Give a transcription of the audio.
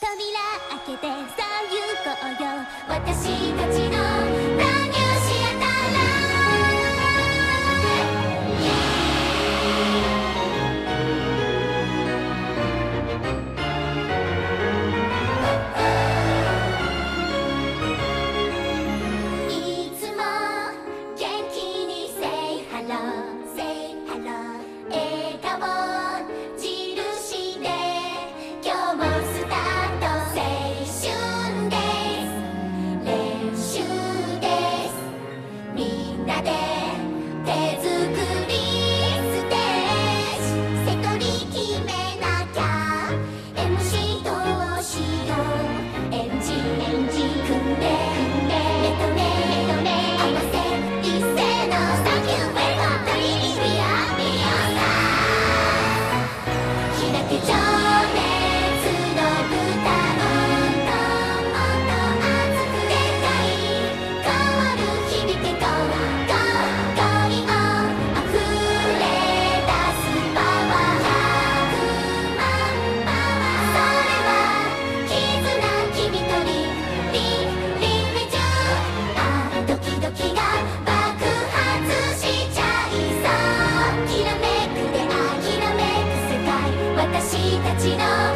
扉開けてさあ行こうよ。私で手作りたちの